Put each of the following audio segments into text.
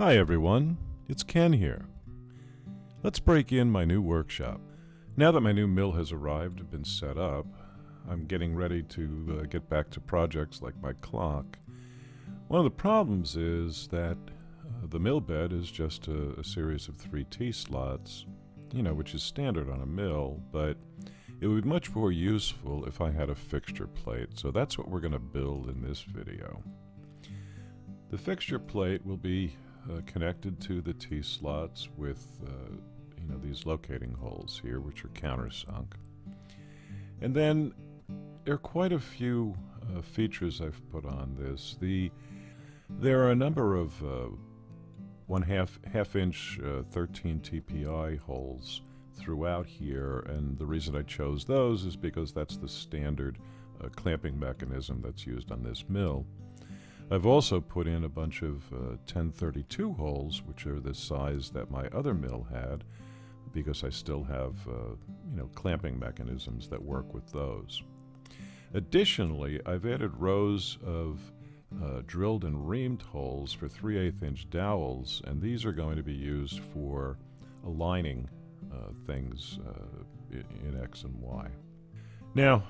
Hi everyone, it's Ken here. Let's break in my new workshop. Now that my new mill has arrived and been set up, I'm getting ready to uh, get back to projects like my clock. One of the problems is that uh, the mill bed is just a, a series of three T-slots, you know, which is standard on a mill, but it would be much more useful if I had a fixture plate, so that's what we're going to build in this video. The fixture plate will be uh, connected to the T-slots with, uh, you know, these locating holes here, which are countersunk. And then there are quite a few uh, features I've put on this. The there are a number of uh, one half half inch uh, 13 TPI holes throughout here, and the reason I chose those is because that's the standard uh, clamping mechanism that's used on this mill. I've also put in a bunch of uh, 1032 holes, which are the size that my other mill had, because I still have, uh, you know, clamping mechanisms that work with those. Additionally, I've added rows of uh, drilled and reamed holes for 3 8 inch dowels, and these are going to be used for aligning uh, things uh, in X and Y. Now,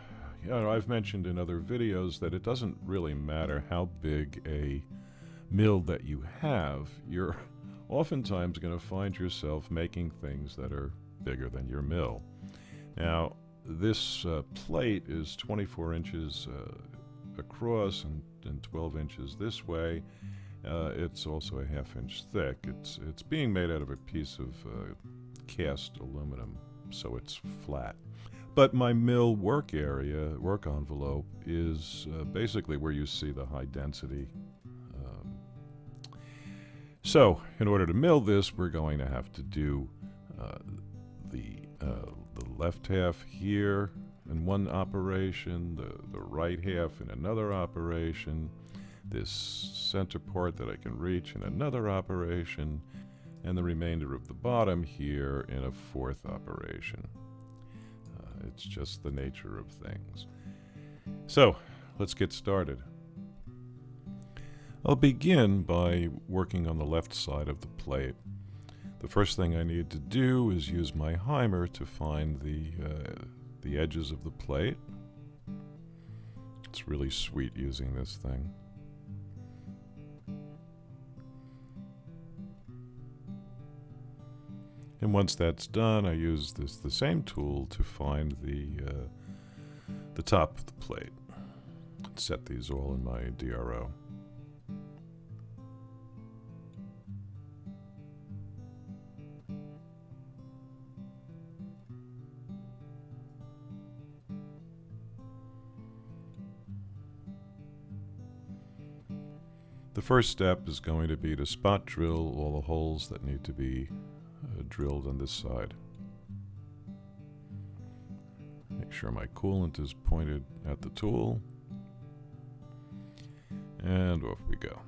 you know, I've mentioned in other videos that it doesn't really matter how big a mill that you have, you're oftentimes going to find yourself making things that are bigger than your mill. Now, this uh, plate is 24 inches uh, across and, and, 12 inches this way. Uh, it's also a half inch thick. It's, it's being made out of a piece of uh, cast aluminum, so it's flat. But my mill work area, work envelope, is uh, basically where you see the high density. Um, so, in order to mill this, we're going to have to do uh, the, uh, the left half here in one operation, the, the right half in another operation, this center part that I can reach in another operation, and the remainder of the bottom here in a fourth operation. It's just the nature of things. So, let's get started. I'll begin by working on the left side of the plate. The first thing I need to do is use my Haimer to find the, uh, the edges of the plate. It's really sweet using this thing. And once that's done, I use this the same tool to find the uh, the top of the plate. Set these all in my DRO. The first step is going to be to spot drill all the holes that need to be drilled on this side. Make sure my coolant is pointed at the tool. And off we go.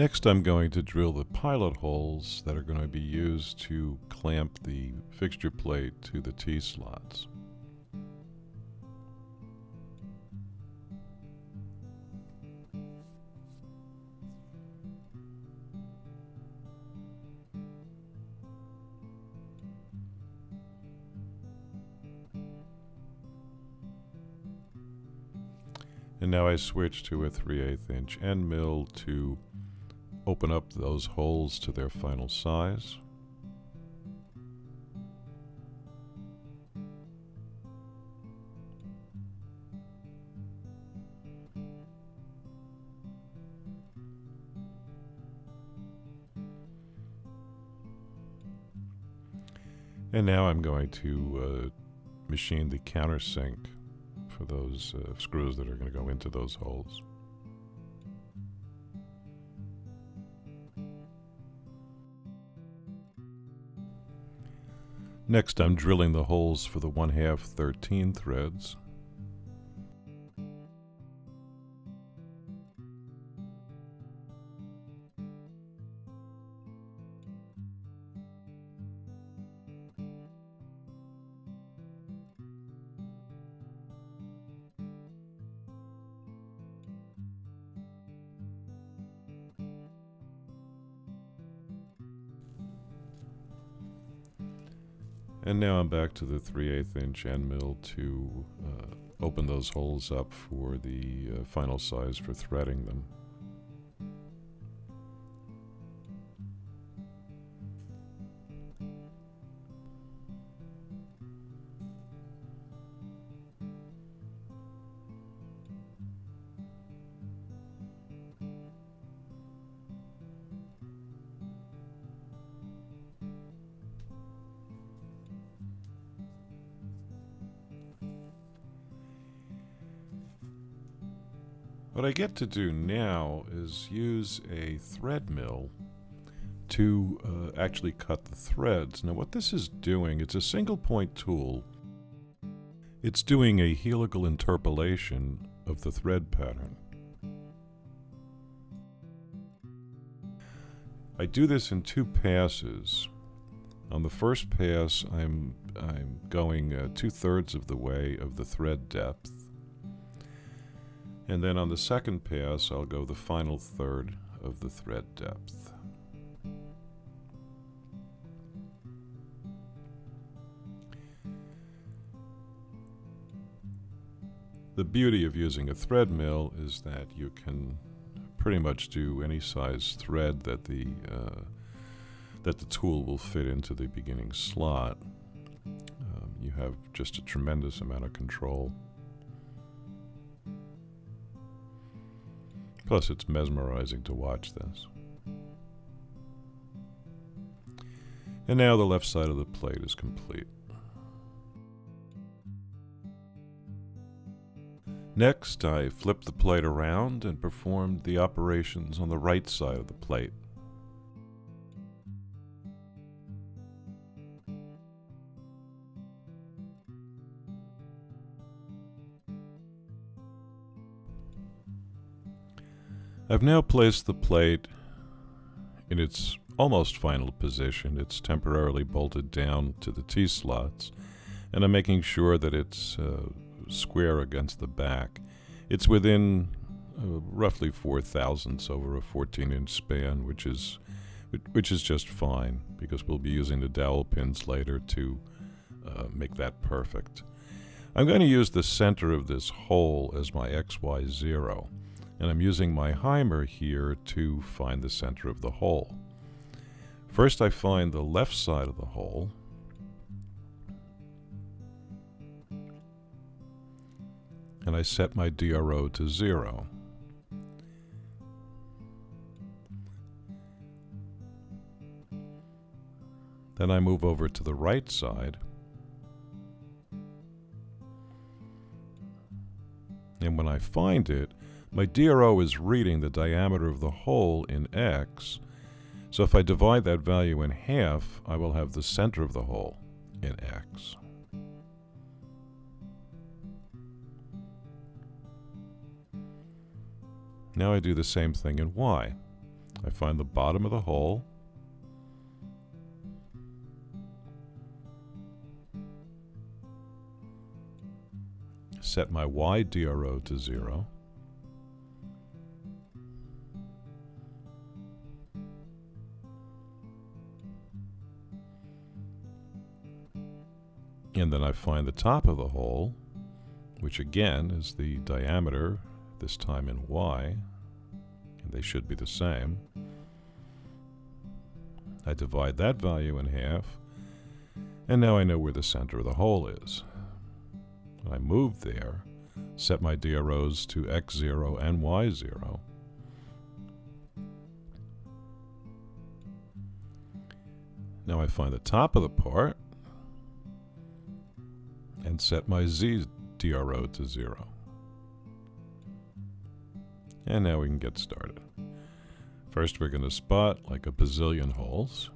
Next I'm going to drill the pilot holes that are going to be used to clamp the fixture plate to the T-slots. And now I switch to a 3 8 inch end mill to open up those holes to their final size. And now I'm going to uh, machine the countersink for those uh, screws that are going to go into those holes. Next, I'm drilling the holes for the 1 half 13 threads. And now I'm back to the 3 8 inch end mill to uh, open those holes up for the uh, final size for threading them. What I get to do now is use a thread mill to uh, actually cut the threads. Now what this is doing, it's a single point tool. It's doing a helical interpolation of the thread pattern. I do this in two passes. On the first pass, I'm, I'm going uh, two-thirds of the way of the thread depth. And then on the second pass, I'll go the final third of the thread depth. The beauty of using a thread mill is that you can pretty much do any size thread that the uh, that the tool will fit into the beginning slot. Um, you have just a tremendous amount of control. Plus, it's mesmerizing to watch this. And now the left side of the plate is complete. Next, I flipped the plate around and performed the operations on the right side of the plate. I've now placed the plate in its almost final position. It's temporarily bolted down to the T-slots, and I'm making sure that it's uh, square against the back. It's within uh, roughly four thousandths over a 14-inch span, which is which is just fine because we'll be using the dowel pins later to uh, make that perfect. I'm going to use the center of this hole as my XY0 and I'm using my Haimer here to find the center of the hole. First I find the left side of the hole, and I set my DRO to zero. Then I move over to the right side, and when I find it, my DRO is reading the diameter of the hole in x, so if I divide that value in half, I will have the center of the hole in x. Now I do the same thing in y. I find the bottom of the hole, set my y DRO to 0, And then I find the top of the hole, which again is the diameter, this time in y, and they should be the same. I divide that value in half, and now I know where the center of the hole is. I move there, set my DROs to x0 and y0. Now I find the top of the part, and set my Z DRO to zero. And now we can get started. First we're going to spot like a bazillion holes.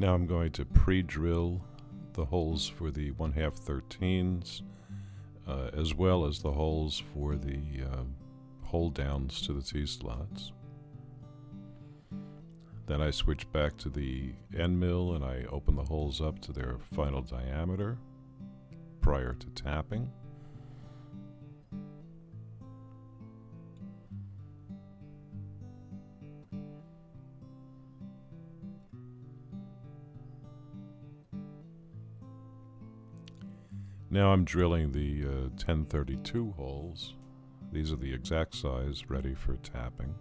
Now I'm going to pre-drill the holes for the 1 half 13s uh, as well as the holes for the uh, hole downs to the T-slots. Then I switch back to the end mill and I open the holes up to their final diameter prior to tapping. Now I'm drilling the uh, 1032 holes. These are the exact size ready for tapping.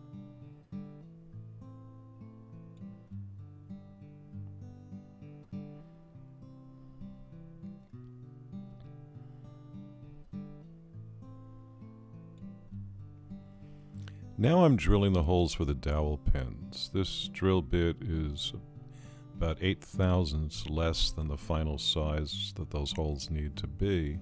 Now I'm drilling the holes for the dowel pins. This drill bit is about 8 thousandths less than the final size that those holes need to be.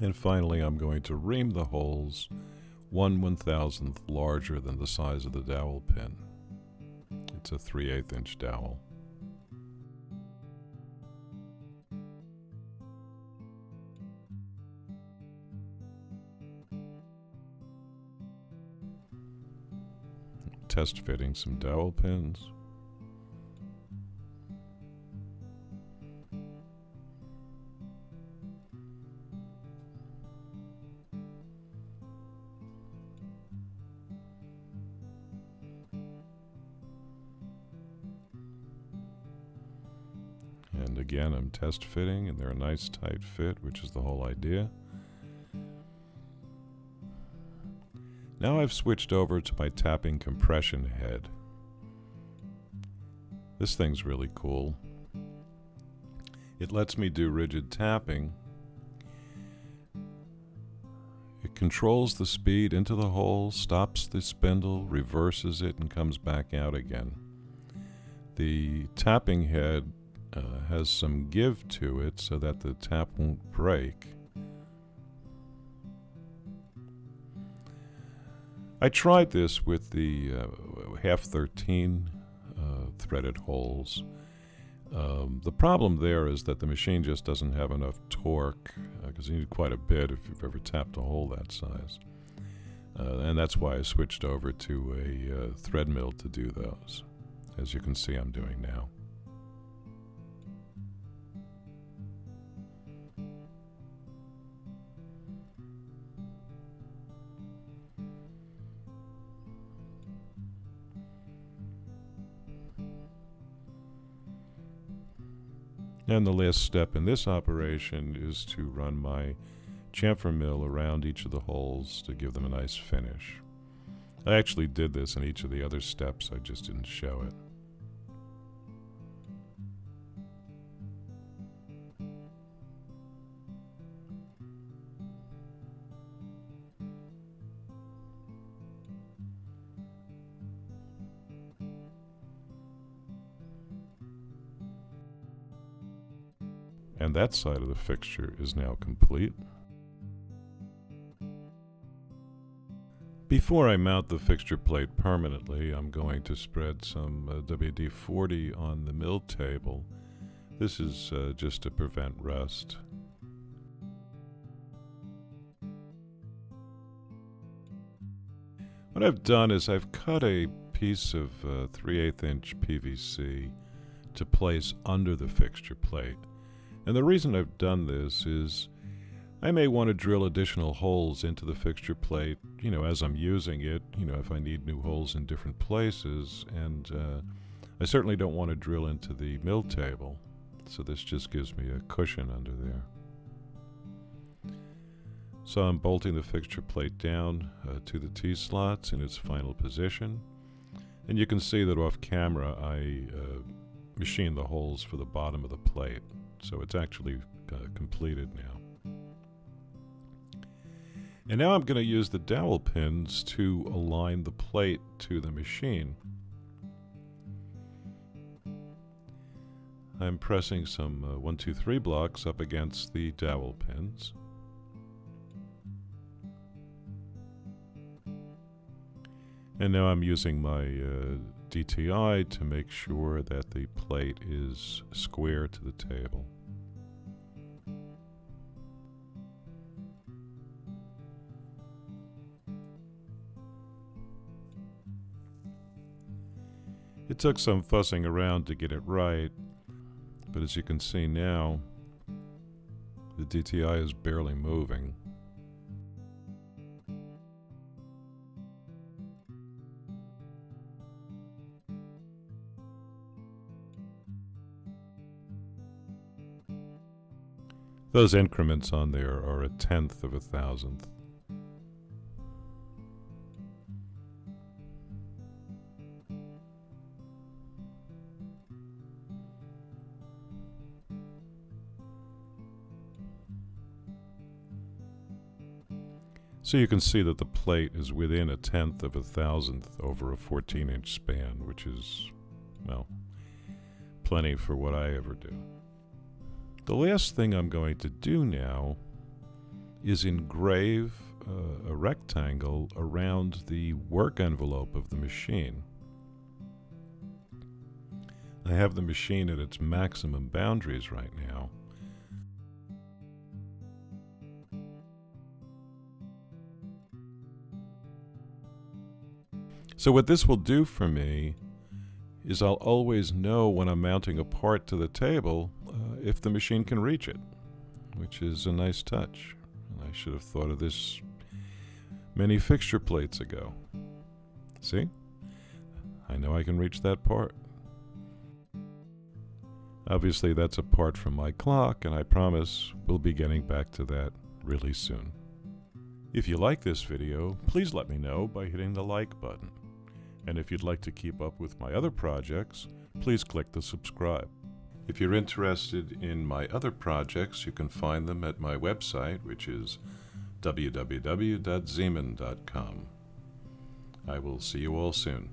And finally, I'm going to ream the holes one one thousandth larger than the size of the dowel pin. It's a 3 8 inch dowel. Test fitting some dowel pins. Again, I'm test fitting, and they're a nice tight fit, which is the whole idea. Now I've switched over to my tapping compression head. This thing's really cool. It lets me do rigid tapping. It controls the speed into the hole, stops the spindle, reverses it, and comes back out again. The tapping head uh, has some give to it so that the tap won't break. I tried this with the uh, half 13 uh, threaded holes. Um, the problem there is that the machine just doesn't have enough torque because uh, you need quite a bit if you've ever tapped a hole that size. Uh, and that's why I switched over to a uh, thread mill to do those, as you can see I'm doing now. And the last step in this operation is to run my chamfer mill around each of the holes to give them a nice finish. I actually did this in each of the other steps, I just didn't show it. And that side of the fixture is now complete. Before I mount the fixture plate permanently, I'm going to spread some uh, WD-40 on the mill table. This is uh, just to prevent rust. What I've done is I've cut a piece of uh, 3 8 inch PVC to place under the fixture plate. And the reason I've done this is I may want to drill additional holes into the fixture plate, you know, as I'm using it, you know, if I need new holes in different places. And uh, I certainly don't want to drill into the mill table. So this just gives me a cushion under there. So I'm bolting the fixture plate down uh, to the T-slots in its final position. And you can see that off camera I uh, machined the holes for the bottom of the plate. So it's actually uh, completed now. And now I'm going to use the dowel pins to align the plate to the machine. I'm pressing some uh, 1, 2, 3 blocks up against the dowel pins. And now I'm using my uh, DTI to make sure that the plate is square to the table. It took some fussing around to get it right, but as you can see now, the DTI is barely moving. Those increments on there are a tenth of a thousandth. So you can see that the plate is within a tenth of a thousandth over a 14 inch span, which is, well, plenty for what I ever do. The last thing I'm going to do now is engrave uh, a rectangle around the work envelope of the machine. I have the machine at its maximum boundaries right now. So what this will do for me is I'll always know when I'm mounting a part to the table uh, if the machine can reach it, which is a nice touch. I should have thought of this many fixture plates ago. See? I know I can reach that part. Obviously, that's apart from my clock, and I promise we'll be getting back to that really soon. If you like this video, please let me know by hitting the like button. And if you'd like to keep up with my other projects, please click the subscribe. If you're interested in my other projects, you can find them at my website, which is www.zeamon.com. I will see you all soon.